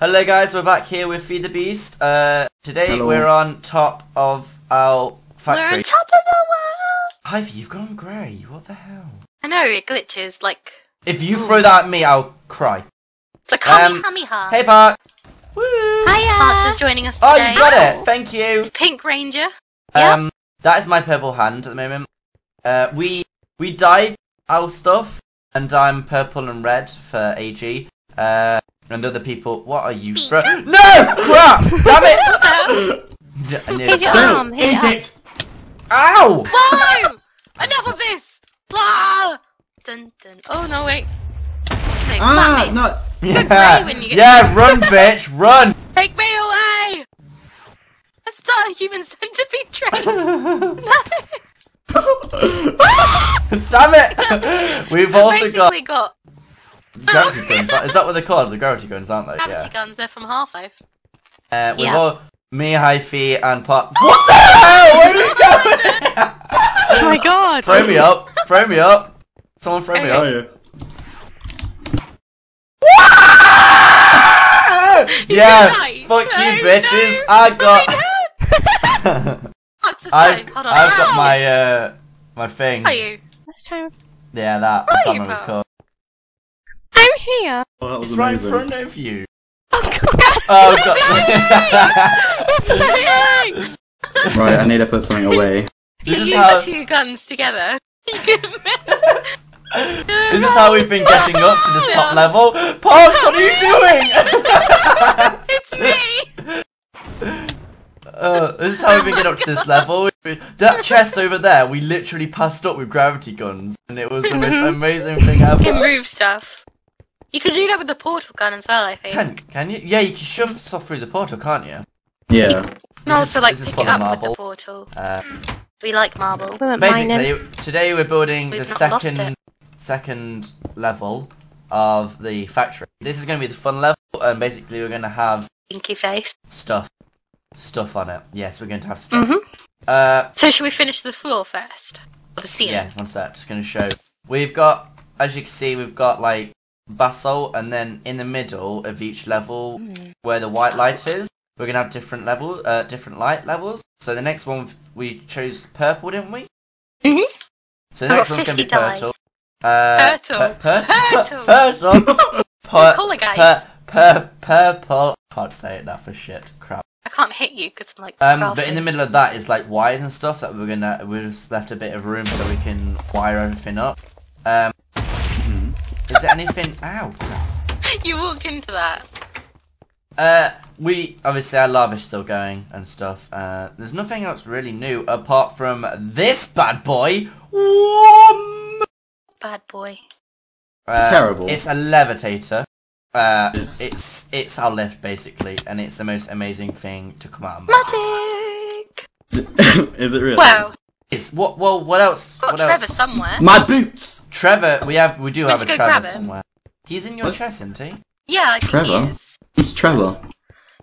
Hello guys, we're back here with Feed the Beast. Uh, today Hello. we're on top of our factory. We're on top of the world. Ivy, you've gone grey. What the hell? I know it glitches like If you throw that at me, I'll cry. it's a Um, kamehameha. Hey, Park. Woo! Hiya! Parks is joining us today. Oh, you got it. Thank you. Pink Ranger. Yeah. Um, that is my purple hand at the moment. Uh, we we dyed our stuff, and I'm purple and red for AG. Uh, and other people. What are you? Beast. Throw- no! Crap! Damn it! D- I Hit your died. arm. Hit Eat your it! Ow! No! Enough of this! Ah! Dun, dun. Oh no, wait. Hey, Ah, smack me. no. Yeah, when you get- yeah, run, bitch, run! Take me away! That's not a human centipede train. Damn it! We've also got got gravity guns. Is that what they're called? The gravity guns, aren't they? gravity Yeah. guns. They're from half life. Uh, we've Yeah. all me, Hifey, and Pot. What the hell? Where are we going? Oh my god! throw me up! Throw me up! Someone throw me Oh, up! yeah. yeah, fuck No, you, bitches! no. I got. I've. Hold on. I've got my uh my thing. Are you? Let's try. Yeah, that. I can't remember what it's called. I'm here. Oh, that was It's right in front of you. Oh god. Oh god. Right, I need to put something away. You use how- two guns together. You can This is how we've been getting up to this top level. Park, what are you doing? It's me! Uh, this is how we've been getting up to this level. That chest over there, we literally passed up with gravity guns, and it was the most amazing thing You can ever. move stuff. You can do that with the portal gun as well, I think. Can can you? Yeah, you can shove stuff through the portal, can't you? Yeah. and also, like, this pick it of up with the portal. Uh, We like marble. We went mining. basically, today we're building We've the second second level of the factory. This is going to be the fun level, and basically we're going to have Pinky face. stuff stuff on it. Yes, we're going to have stuff. Mhm. Uh, So, should we finish the floor first? Or the ceiling? Yeah, one sec. Just gonna show. We've got, as you can see, we've got like basalt, and then in the middle of each level, Hmm. where the white light is, we're gonna have different level, uh, different light levels. So the next one we chose purple, didn't we? Mhm. So the next one's gonna be 50 dye. purple. Uh, Purtle. per- pur- Purtle. Purple. Pur- Colour guy. pur- pur- purple. Can't say it now for shit. Crap. I can't hit you because I'm like. Um, crafting. but in the middle of that is like wires and stuff that we're gonna we just left a bit of room so we can wire everything up. Um. Is there anything? Ow! you walked into that. Uh, we obviously our lava's still going and stuff. Uh, there's nothing else really new apart from this bad boy. Whoom! Bad boy. Uh, terrible. It's a levitator. Uh, It's- it's it's our lift basically, and it's the most amazing thing to come out of Magic! Is it really? Well, It's what? Well, what else? got what Trevor else? somewhere. My boots! Trevor, we have, we do Where'd have you a go Trevor grab him? somewhere. He's in your What? chest, isn't he? Yeah, I think Trevor? he is. Who's Trevor?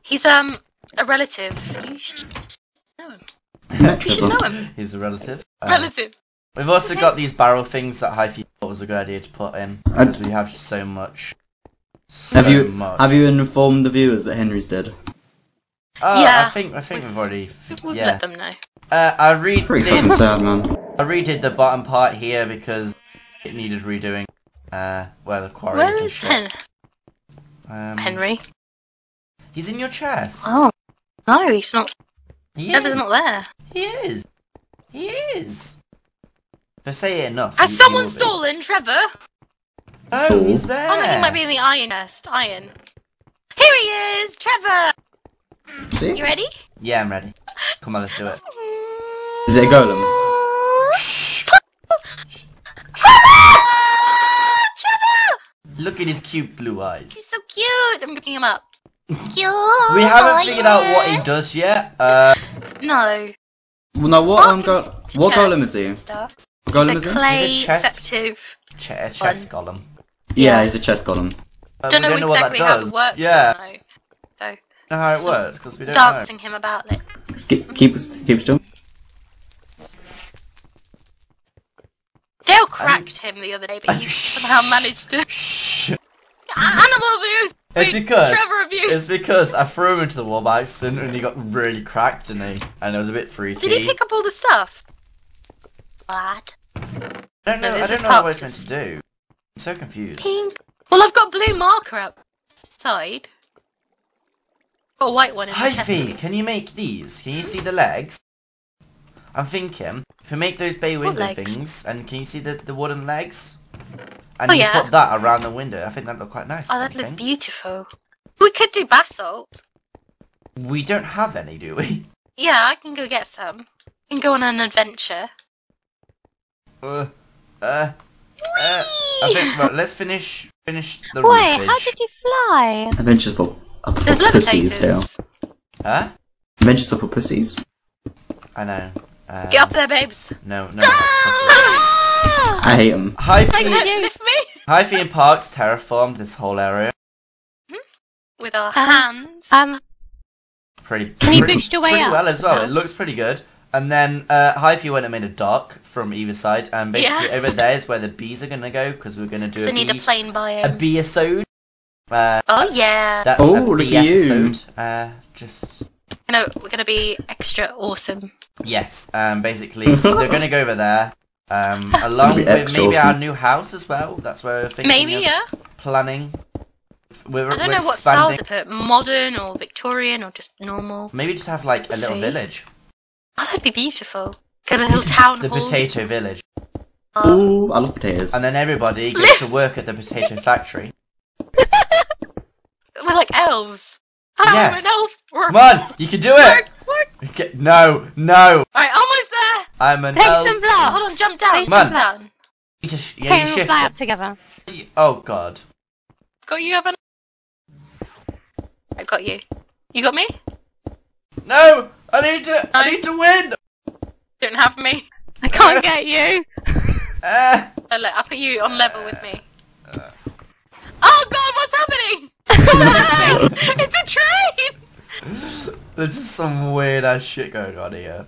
He's um a relative. You should know him. Met You should know him. He's a relative. Uh, Relative. We've also got these barrel things that Hifey thought was a good idea to put in I- because we have so much. So Have you much. have you informed the viewers that Henry's dead? Oh, I think I think we've already. We've yeah. let them know. Uh, I redid Pretty fucking sad, man. I redid the bottom part here because it needed redoing. Uh, where the quarry Where is and is shit. Hen- Um, Henry? He's in your chest. Oh. No, he's not. He Trevor's is. not there. He is. He is. If I say it enough. Has he- he someone be. stolen Trevor? Oh, Cool. he's there. Oh no, he might be in the iron nest. Iron. Here he is! Trevor! See? You ready? Yeah, I'm ready. Come on, let's do it. Is it a golem? Trevor! Look at his cute blue eyes. He's so cute! I'm picking him up. Cute! We haven't figured out what he does yet. Uh, No. Well, no, what um, go- what chest golem is he? Stuff. What golem It's is a he? clay Is it chest? septive. ch- a chest golem. Yeah, yeah. he's a chest golem. Uh, don't know don't know what that exactly how it works. Yeah, though. So, know how it works because we don't dancing him about it. Just Keep, keep, keep still. Dale cracked him the other day, but he somehow managed to. Animal abuse! It's because Trevor abuse. it's because I threw him into the wall by accident and he got really cracked and he and it was a bit freaky. Did he pick up all the stuff? What? I don't know. No, I don't know what it's meant to do. I'm so confused. Pink. Well, I've got blue marker outside. Got a white one in the chest. Hifey, can you make these? Can you see the legs? I'm thinking, if we make those bay window things, and can you see the, the wooden legs? And Oh, you yeah. put that around the window, I think that'd look quite nice. Oh, that'd look beautiful. We could do basalt. We don't have any, do we? Yeah, I can go get some. We can go on an adventure. Uh, uh, uh, I think, well, let's finish, finish the Wait, roofage. how did you fly? Adventures for, uh, for There's pussies, Dale. Huh? Adventures are for pussies. I know. Um, Get up there, babes. No, no. Ah! I hate them. Hifey, you. Lift me Hifey and Parks terraformed this whole area. with our Um, hands. Uh, Um, Pretty, Can you pretty, boost your way pretty up well as well. now? It looks pretty good. And then uh, Hifey went and made a dock from either side, and basically Yeah. over there is where the bees are gonna go because we're gonna do So a need a bee, plane a biome. bee episode. Uh, Oh yeah. that's Oh, a look bee at you. episode. Uh, just You know, we're gonna be extra awesome. yes. Um, basically they're gonna go over there. Um, along with extra maybe our new house as well. That's where we're thinking Maybe, of yeah. planning. We're, I don't we're know what style to put. Modern or Victorian or just normal. Maybe just have like a little See? village, Oh, that'd be beautiful. Get a little town the hall. potato village, Oh, Ooh, I love potatoes. and then everybody gets to work at the potato factory. We're like elves. I'm Yes. an elf. Work, Come on, you can do it. work, work. No, no, Alright, almost there. I'm an Take elf. some Oh, blood. hold on, jump down. Come down. You just, yeah, Okay, you we'll shift. fly up together. Oh god. Got you, Evan? I got you. You got me? No, I need to, I need to win. Don't have me. I can't get you. Uh, Oh, look, I'll put you on level with me. Oh god, what's happening? It's a train! this is some weird ass shit going on here.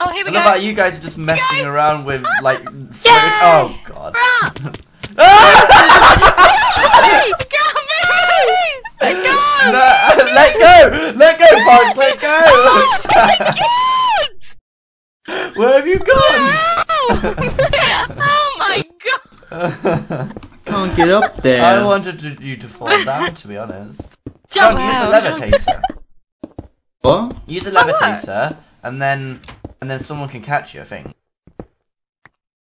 Oh, here we I go. how you guys just messing around with like. Oh god. Rah! You got me! Let go! No, let go! Let go, Fox! Oh, let go! Where have you gone? oh my god! I can't get up there. I wanted to, you to fall down, to be honest. Jump Don't use a levitator. What? Use a Does that work? levitator, and then and then someone can catch you. I think.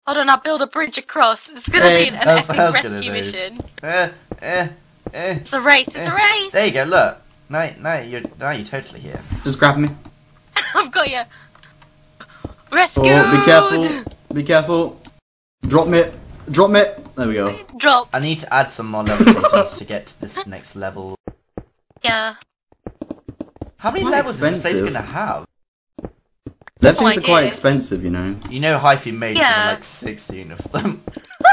Hold on, I'll build a bridge across. It's gonna Hey, be an, an that's epic what I gonna rescue mission. Eh, eh, eh. It's a race, it's Eh. a race! There you go. Look. Now, now you're now you're totally here. Just grab me. I've got you. Rescue! Oh, be careful. Be careful. Drop me. Drop me. There we go. Drop. I need to add some more levitators to get to this next level. Yeah. How many Quite levels is this place gonna have? Lefties are quite expensive, you know. You know, Hifey made Yeah. something like 16 of them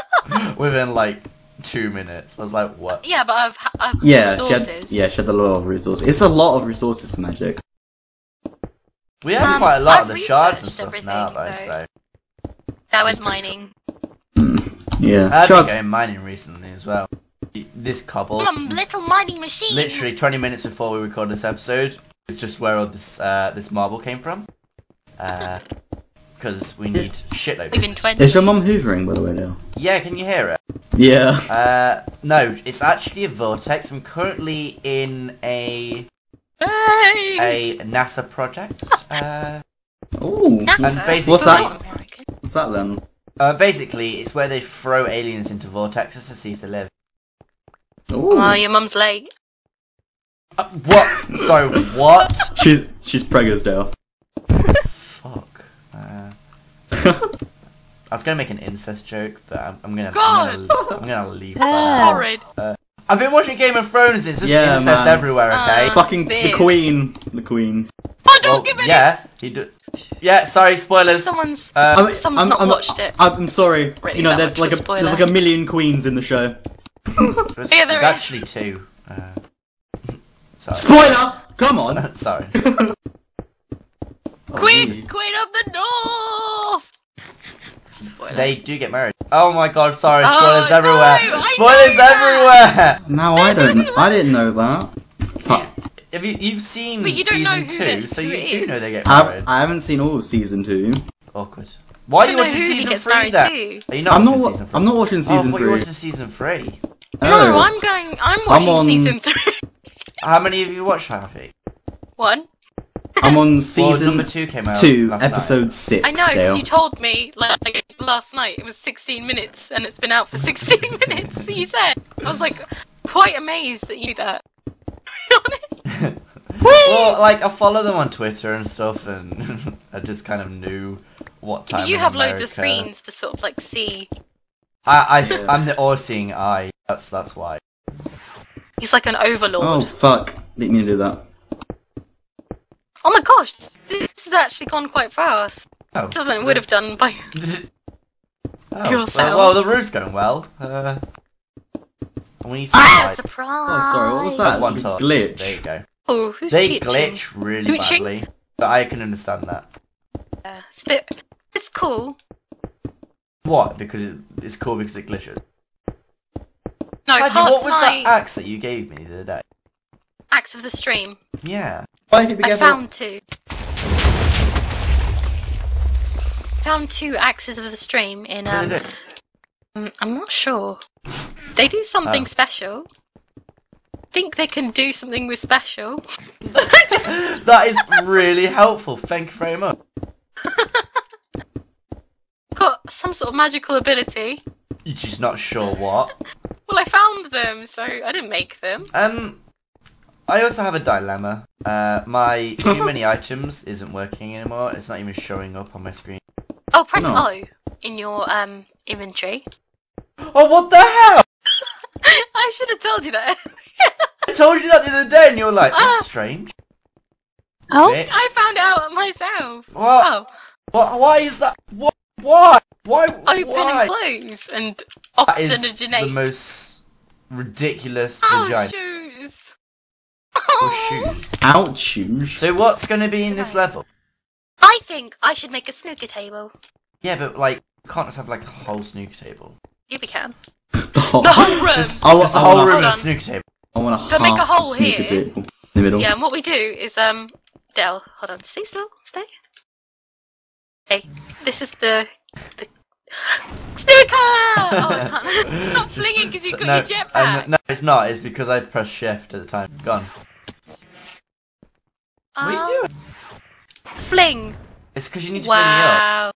within like two minutes. I was like, what? Yeah, but I've, I've Yeah, she had, yeah, she had a lot of resources. It's a lot of resources for magic. We have Um, quite a lot I've of the shards and stuff now, though. everything, So That was mining. Yeah. I've been going mining recently as well. This cobble, I'm little mining machine. literally 20 minutes before we record this episode, is just where all this uh, this marble came from. Because we need shitloads. We've been 20. Is your mum hoovering, by the way, now? Yeah, can you hear it? Yeah. Uh, no, it's actually a vortex. I'm currently in a Hey! a NASA project. Uh, Ooh. NASA. and basically- What's that? What's that then? Uh, basically, it's where they throw aliens into vortexes to see if they live. Ooh. Oh, your mum's late. Uh, what? so what? She's she's Preggersdale. Fuck. Uh, I was gonna make an incest joke, but I'm, I'm gonna. I'm God! gonna, I'm gonna leave Yeah. that. Horrid. I've been watching Game of Thrones. It's just Yeah, incest man. everywhere. Okay. Uh, Fucking the queen. The queen. Oh, don't well, give it yeah, he do- Yeah, sorry, spoilers. Someone's. Uh, I'm, Someone's I'm, not I'm, watched it. I'm sorry. Really, you know, there's like a a there's like a million queens in the show. There's, Yeah, there there's is. actually two. Uh, sorry. Spoiler! Come on. sorry. Queen! Queen of the North! Spoiler. They do get married. Oh my god, sorry, Oh, spoilers no, everywhere. I spoilers everywhere. Now I don't. I didn't know that. Fuck. Have you you've seen But you don't season know who two, the- so who you it do is. know they get married. I, I haven't seen all of season two. Awkward. Why are you don't know watching who he season gets three married then? to. Are you not I'm not. watching wa- season three? I'm not watching oh, I season thought you were three. watching season three. No, Oh. I'm going. I'm watching on- season three. How many of you watched Harvey? One. I'm on Well, season number two came out two, last episode six. I know because you told me like last night it was 16 minutes and it's been out for 16 minutes. So you said I was like quite amazed that you knew that. To be honest. Well, like I follow them on Twitter and stuff, and I just kind of knew what time. But you in have loads of screens to sort of like see. I, I, am the all-seeing eye. That's that's why. He's like an overlord. Oh fuck! Didn't mean to do that. Oh my gosh, this has actually gone quite fast. Oh, Better than it would have done by. oh, Yourself. well, well, the route's going well. Uh, we need to Ah, surprise! Oh, sorry. What was that? one It's glitch. There you go. Oh, who's They cheating? glitch really Hooching? badly, but I can understand that. Yeah, it's bit. It's cool. What? Because it, it's cool because it glitches. No, Paddy, parts what was my that axe that you gave me the other day? acts of the stream. Yeah. Why did we I get found two. Found two axes of the stream in What um. did it do? mm, I'm not sure. They do something Oh. special. Think they can do something with special. that is really helpful. Thank you very much. Got some sort of magical ability. You're just not sure what. Well, I found them, so I didn't make them. Um, I also have a dilemma. Uh, my too many items isn't working anymore. It's not even showing up on my screen. Oh, press No. O in your um inventory. Oh, what the hell? I should have told you that. I told you that the other day, and you were like. "That's ah. strange." Oh, Bitch. I found out myself. What? Oh, What? Why is that? What? Why? Why? open why? and close and That is oxygenate. the most ridiculous oh, vagina. shoes. Or Oh. shoes. Ouch shoes. So what's going to be in this level? I think I should make a snooker table. Yeah, but like, can't just have like a whole snooker table. Yeah, we can. Oh, The whole room. Just, I wa- just a I whole room Hold of on. snooker table. I want a But make a hole snooker here. table in the middle. Yeah, and what we do is um, Del, hold on, stay still, stay. Okay, this is the the snooker. Oh, I can't. Stop flinging because you So- got no, your jetpack. uh, no, it's not. It's because I pressed shift at the time. Gone. What are you Um, doing? Fling. It's because you need to fill me up. Wow.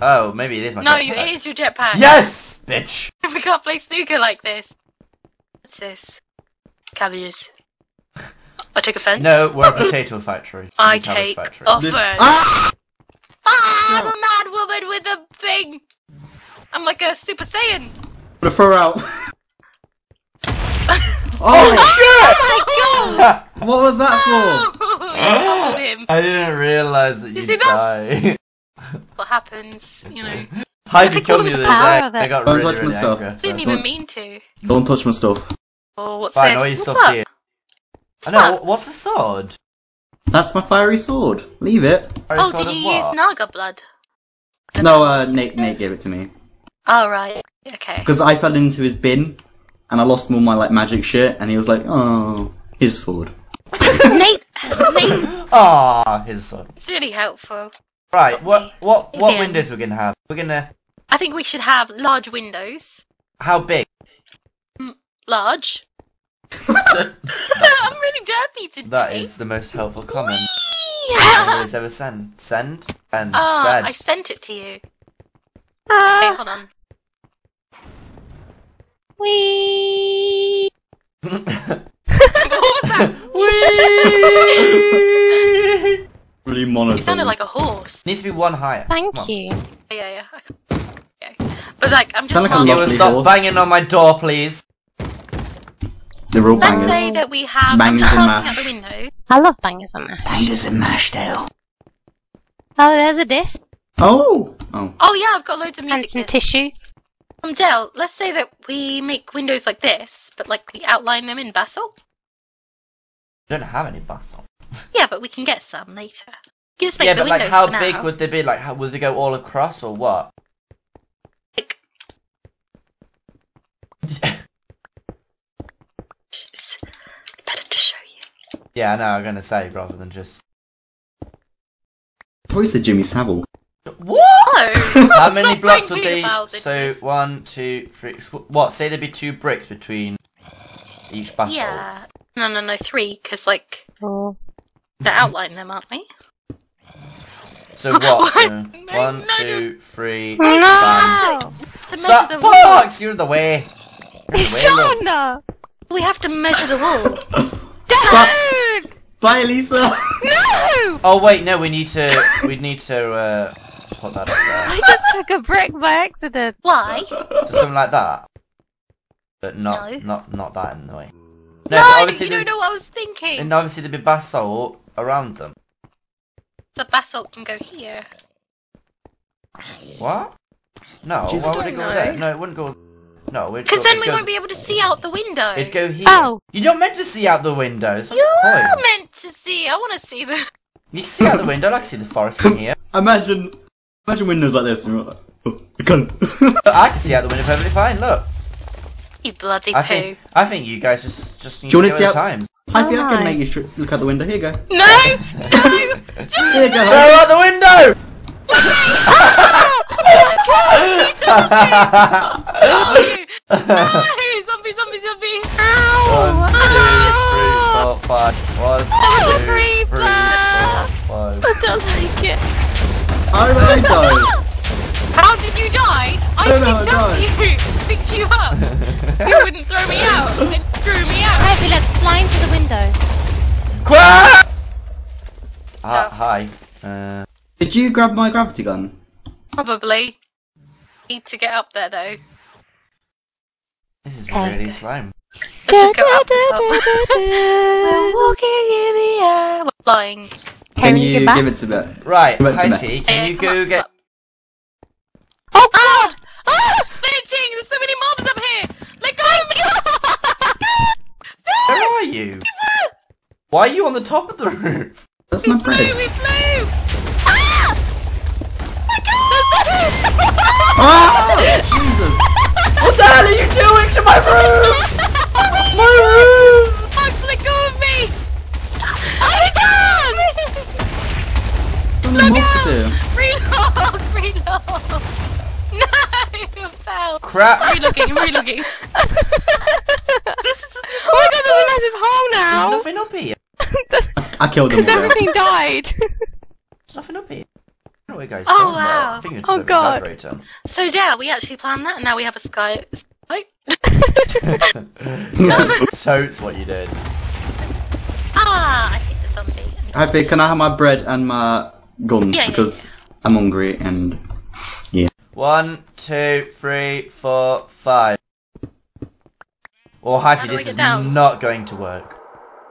Oh, maybe it is my No, jetpack. you, it is your jetpack. Yes, bitch. we can't play snooker like this. What's this? Cabbages. I take offence. No, we're a potato factory. I We're a take factory. offence. Ah! Ah, I'm a mad woman with a thing. I'm like a Super Saiyan. Gonna throw her out. oh, Oh my god! what was that for? Oh, him. I didn't realize that You you'd see die. What happens? You know, Ivy think killed all me of the us other power of day. I got Don't really, touch my really stuff. angry. didn't even mean to. Don't touch my stuff. Oh, what's Fine, this? all your What's stuff's that? here. I know. that? wh- What's the sword? That's my fiery sword. Leave it. Fiery Oh, sword did of you what? use Naga blood? No, uh, Nate, Nate gave it to me Oh, right. Okay. because I fell into his bin and I lost all my like magic shit, and he was like, "Oh, his sword." Nate, Nate, Ah, his sword. it's really helpful. Right. What? What? What him. windows we're gonna have? We're gonna. I think we should have large windows. How big? Large. I'm really derpy today. That is the most helpful comment Yeah. anybody's ever sent. Send and Ah, I sent it to you. Okay, ah, hold on. wee. what was that? Whee! Really monotone. You sounded like a horse. Needs to be one higher. Thank Come on. you. Yeah, yeah. But like, I'm just Sound like a marking- You Lovely stop horse. banging on my door, please. They're all Let's bangers. say that we have. Bangers just and marking out mash. the window. I love bangers on that. Bangers and mash, Dale. Oh, there's a disc. Oh, oh. Oh yeah, I've got loads of and music. some here. tissue. Um, Del, let's say that we make windows like this, but like we outline them in basalt. I don't have any basalt. Yeah, but we can get some later. You just make Yeah, the but like, windows how for big now. would they be? Like, how, would they go all across or what? Like, it's better to show you. Yeah, I know. I'm gonna say rather than just. Where's the Jimmy Savile? What? How many blocks would being be? about it. So one, two, three. What? Say there'd be two bricks between each basalt. yeah. No, no, no, three, because like Oh. They're outlining them, aren't we? So what? So No, one, no, two, three. No! To measure Stop! the wall, Box! You're in the way. You're in the way, look. we have to measure the wall. Dude! Bye, Lisa. No! Oh wait, no. We need to. We need to uh, put that up there. I just took a brick by accident. Why? So something like that. But not, No. not, not that in the way. No, No, but obviously you don't the- know what I was thinking. And obviously there'd be basalt around them. The basalt can go here. What? No, Jesus. why would it go Don't there? No, it wouldn't go. No, Because then we go- won't be able to see out the window. It'd go here. Oh. You don't meant to see out the window. You are point. meant to see. I want to see the. You can see out the window. I can see the forest from here. imagine, imagine windows like this. And you're like, oh, I can't. But I can see out the window perfectly fine. Look, You bloody I poo. think I think you guys just just need Do you to wanna go see at out- times. Hi, I Oh can my. make you str- look out the window. Here you go. No! No! Here you go. Go out the window! Oh, no! Zombie, zombie, zombie! One, two, three, four, five. One, two, three, creeper. four, five. I don't like it. How did I die? How did you die? I don't know, picked I up Quack! Ah, hi. Uh, Did you grab my gravity gun? Probably. Need to get up there though. this is Okay. really slime. Let's just go up the top. We're walking in the air. We're flying. Can Can you you give it to me? Right, Come back me. Hifey, Yeah, can you go up, get... come up. Oh god! Oh! Snitching! There's so many mobs up here! Let go of me! Where are you? Why are you on the top of the roof? That's my we flew! bread. We flew! Ah! My god! Ah! Jesus! What the hell are you doing to my roof? My roof! Bugs, let go of me! Oh my god! What are the mobs do? Reload! Reload! No! I fell! Crap! Relooking, relooking. oh my god, there's a massive hole There's now! nothing up here. I killed them Because all. everything died. There's nothing up here. I don't know what you guys Oh, wow. I think you're just Oh, God. exaggerating. So yeah, we actually planned that, and now we have a sky. Sky? Totes what you did. ah, I hit the zombie. Happy, can I have my bread and my guns? Yeah, yeah, because I'm hungry and yeah. One, two, three, four, five. Well, Hifey, How this is down? not going to work.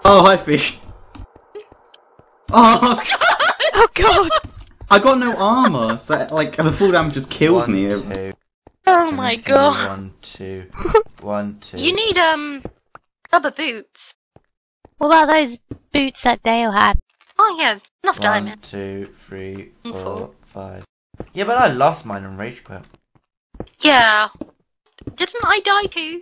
oh hi fish. Oh, oh god. I got no armor, so like the full damage just kills One, me. two. Oh my it's god. One, two. One, two. You need um rubber boots. What about those boots that Dale had? Oh yeah, enough One, diamond. two, three, Mm, four, four. five. Yeah, but I lost mine in Rage Quit. Yeah. Didn't I die too?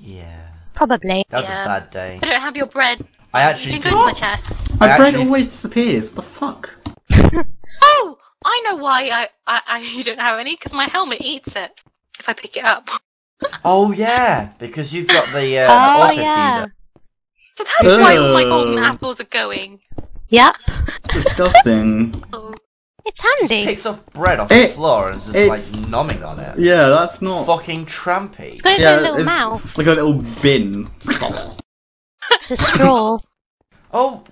Yeah. Probably. That was Yeah. a bad day. I don't have your bread. I actually you did. can go into my chest. My I bread actually- always disappears. What the fuck? Oh, I know why I, I, I you don't have any because my helmet eats it if I pick it up. Oh yeah, because you've got the uh, Oh, auto yeah. feeder. So that's why all my Ugh. golden apples are going. Yep. Disgusting. Oh. It's handy. Picks off bread off It- the floor and is just it's- like nomming on it. yeah, that's not. Fucking trampy. Got its yeah, own little it's mouth. like a little bin to stroll. Oh!